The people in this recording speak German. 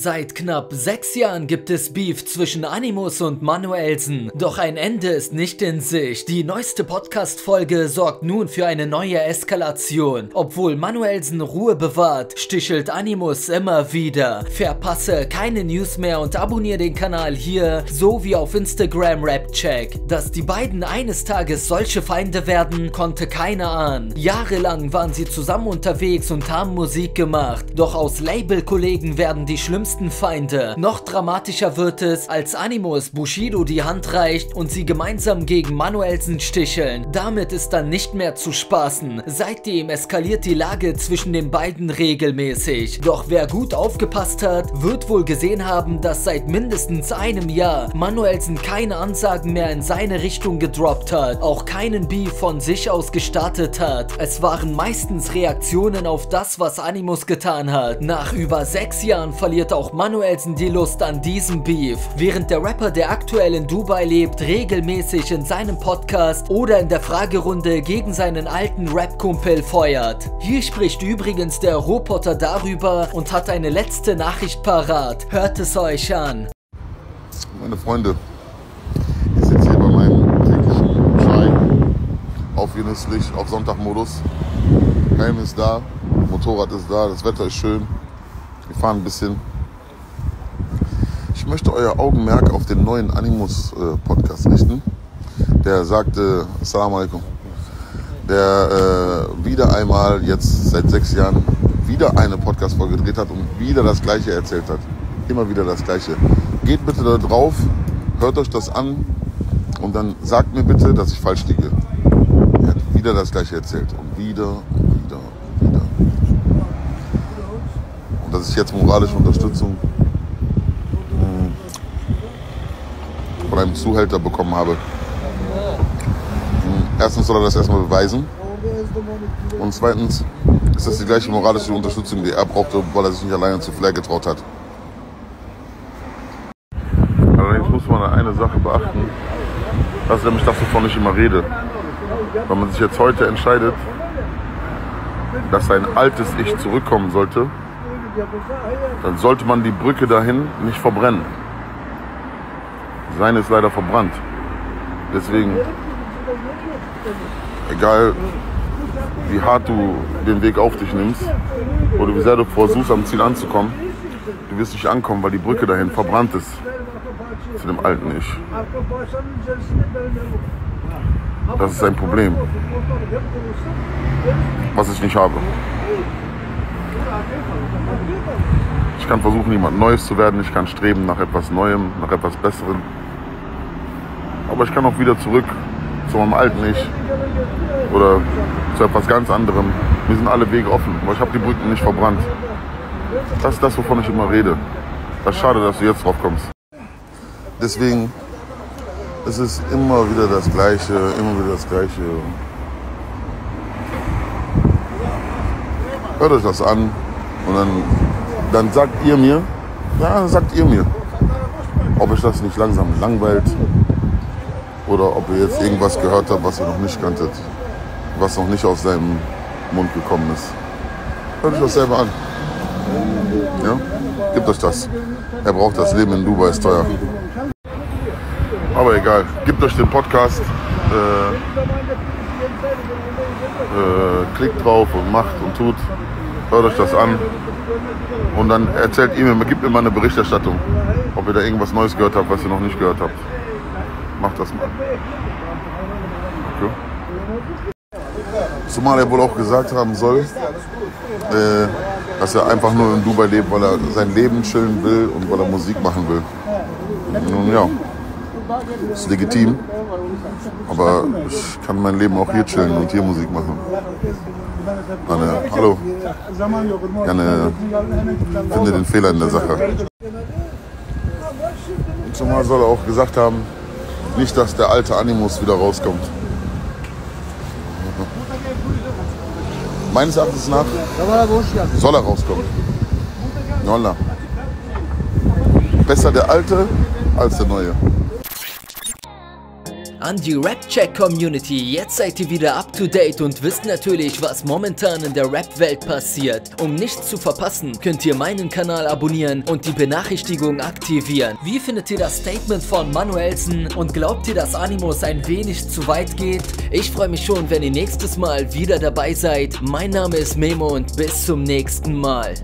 Seit knapp sechs Jahren gibt es Beef zwischen Animus und Manuelsen, doch ein Ende ist nicht in Sicht. Die neueste Podcast-Folge sorgt nun für eine neue Eskalation. Obwohl Manuelsen Ruhe bewahrt, stichelt Animus immer wieder. Verpasse keine News mehr und abonniere den Kanal hier, sowie auf Instagram Rapcheck. Dass die beiden eines Tages solche Feinde werden, konnte keiner ahnen. Jahrelang waren sie zusammen unterwegs und haben Musik gemacht, doch aus Labelkollegen werden die schlimmsten schlimmsten Feinde. Noch dramatischer wird es, als Animus Bushido die Hand reicht und sie gemeinsam gegen Manuelsen sticheln. Damit ist dann nicht mehr zu spaßen. Seitdem eskaliert die Lage zwischen den beiden regelmäßig. Doch wer gut aufgepasst hat, wird wohl gesehen haben, dass seit mindestens einem Jahr Manuelsen keine Ansagen mehr in seine Richtung gedroppt hat, auch keinen Beef von sich aus gestartet hat. Es waren meistens Reaktionen auf das, was Animus getan hat. Nach über sechs Jahren verliert verliert auch Manuelsen die Lust an diesem Beef. Während der Rapper, der aktuell in Dubai lebt, regelmäßig in seinem Podcast oder in der Fragerunde gegen seinen alten Rap-Kumpel feuert. Hier spricht übrigens der Roboter darüber und hat eine letzte Nachricht parat. Hört es euch an. Meine Freunde, ich sitze hier bei meinem täglichen Chai auf genüsslich, auf Sonntagmodus. Helm ist da, Motorrad ist da, das Wetter ist schön. Wir fahren ein bisschen möchte euer Augenmerk auf den neuen Animus-Podcast äh, richten. Der sagte, Assalamu alaikum, der äh, wieder einmal jetzt seit sechs Jahren wieder eine Podcast-Folge gedreht hat und wieder das Gleiche erzählt hat. Immer wieder das Gleiche. Geht bitte da drauf, hört euch das an und dann sagt mir bitte, dass ich falsch liege. Er hat wieder das Gleiche erzählt und wieder und wieder und wieder. Und das ist jetzt moralische Unterstützung von einem Zuhälter bekommen habe. Hm, erstens soll er das erstmal beweisen. Und zweitens ist das die gleiche moralische Unterstützung, die er brauchte, weil er sich nicht alleine zu Flair getraut hat. Allerdings muss man eine Sache beachten. Das ist nämlich das, wovon ich immer rede. Wenn man sich jetzt heute entscheidet, dass sein altes Ich zurückkommen sollte, dann sollte man die Brücke dahin nicht verbrennen. Seine ist leider verbrannt. Deswegen, egal wie hart du den Weg auf dich nimmst oder wie sehr du versuchst am Ziel anzukommen, du wirst nicht ankommen, weil die Brücke dahin verbrannt ist zu dem alten Ich. Das ist ein Problem, was ich nicht habe. Ich kann versuchen, jemand Neues zu werden. Ich kann streben nach etwas Neuem, nach etwas Besserem. Aber ich kann auch wieder zurück zu meinem alten Ich oder zu etwas ganz anderem. Mir sind alle Wege offen, aber ich habe die Brücken nicht verbrannt. Das ist das, wovon ich immer rede. Das ist schade, dass du jetzt drauf kommst. Deswegen es ist immer wieder das Gleiche, immer wieder das Gleiche. Hört euch das an und dann, dann sagt ihr mir, ja, sagt ihr mir, ob ich das nicht langsam langweilt oder ob ihr jetzt irgendwas gehört habt, was ihr noch nicht kanntet, was noch nicht aus seinem Mund gekommen ist. Hört euch das selber an. Ja? Gebt euch das. Er braucht das Leben in Dubai, ist teuer. Aber egal, gebt euch den Podcast, äh, äh, klickt drauf und macht und tut. Hört euch das an. Und dann erzählt ihr mir, gebt mir mal eine Berichterstattung, ob ihr da irgendwas Neues gehört habt, was ihr noch nicht gehört habt. Macht das mal. Okay. Zumal er wohl auch gesagt haben soll, äh, dass er einfach nur in Dubai lebt, weil er sein Leben chillen will und weil er Musik machen will. Nun ja, ist legitim. Aber ich kann mein Leben auch hier chillen und hier Musik machen. Meine, hallo. Gerne finde den Fehler in der Sache. Zumal soll er auch gesagt haben, nicht, dass der alte Animus wieder rauskommt. Meines Erachtens nach soll er rauskommen. Nolla. Besser der alte als der neue. An die Rap-Check-Community, jetzt seid ihr wieder up to date und wisst natürlich, was momentan in der Rap-Welt passiert. Um nichts zu verpassen, könnt ihr meinen Kanal abonnieren und die Benachrichtigung aktivieren. Wie findet ihr das Statement von Manuelsen und glaubt ihr, dass Animus ein wenig zu weit geht? Ich freue mich schon, wenn ihr nächstes Mal wieder dabei seid. Mein Name ist Memo und bis zum nächsten Mal.